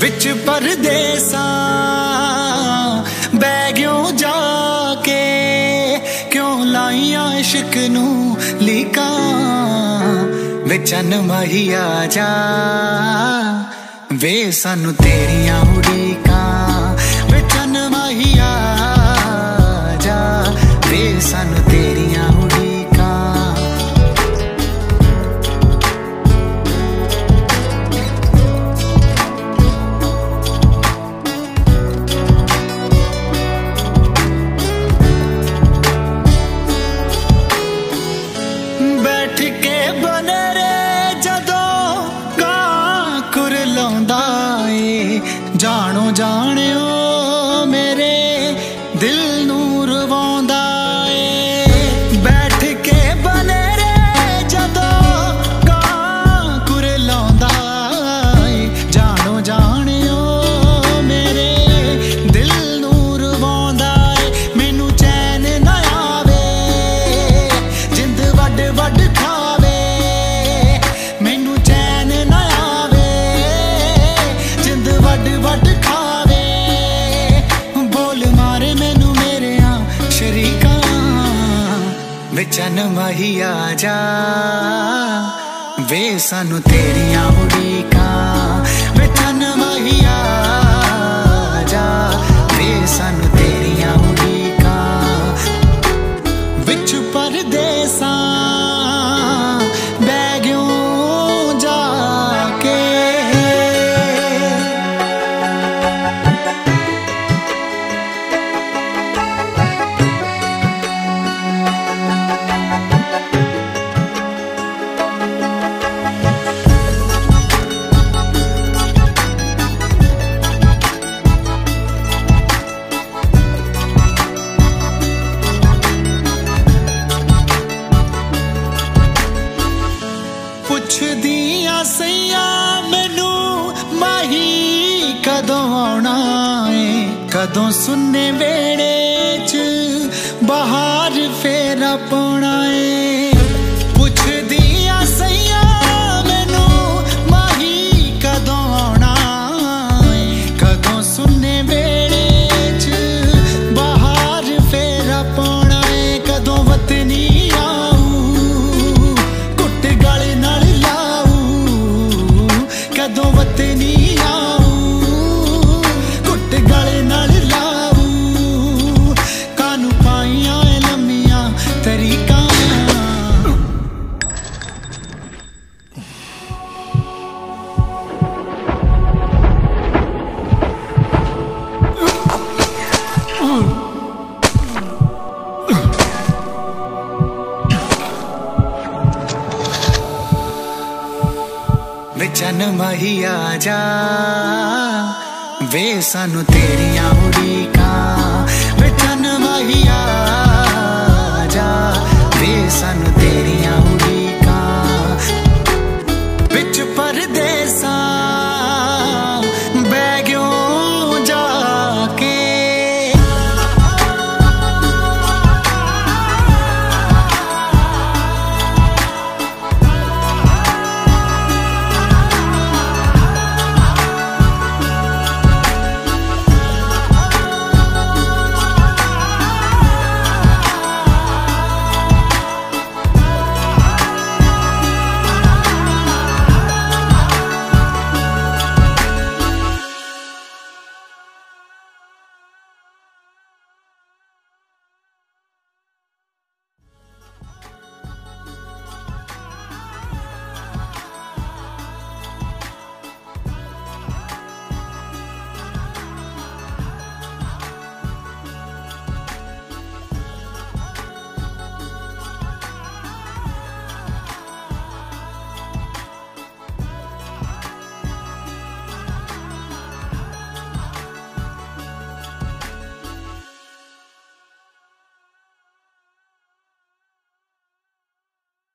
ਵਿੱਚ ਪਰਦੇਸਾਂ ਬੈ ਗਿਓ ਜਾ ਕੇ, ਕਿਉਂ ਲਾਈਆਂ ਇਸ਼ਕ ਨੂੰ ਲੀਕਾਂ? ਵਿਚਨ ਮਹੀਆ ਜਾ। ਵੇ ਸਾਨੂੰ ਤੇਰੀਆਂ ਉਡੀਕਾਂ। ਜਾਣੋ ਜਾਣਿਓ ਮੇਰੇ ਦਿਲ ਚਨ ਮਹੀਆ ਜਾ। ਵੇ ਸਾਨੂੰ ਤੇਰੀਆਂ ਉਡੀਕਾਂ। ਵਿਚਨ ਮਹੀਆ ਕਦੋਂ ਸੁੰਨੇ ਵੇੜੇ ਚ ਬਾਹਰ ਫੇਰਾ ਪਾਉਣਾ ਏ। ਚੰਨ ਮਹੀਆ ਜਾ। ਵੇ ਸਾਨੂੰ ਤੇਰੀਆਂ ਉਡੀਕਾਂ ਵੇ ਚੰਨ ਮਹੀਆ ਜਾ। ਵੇ ਸਾਨੂੰ ਤੇਰੀਆਂ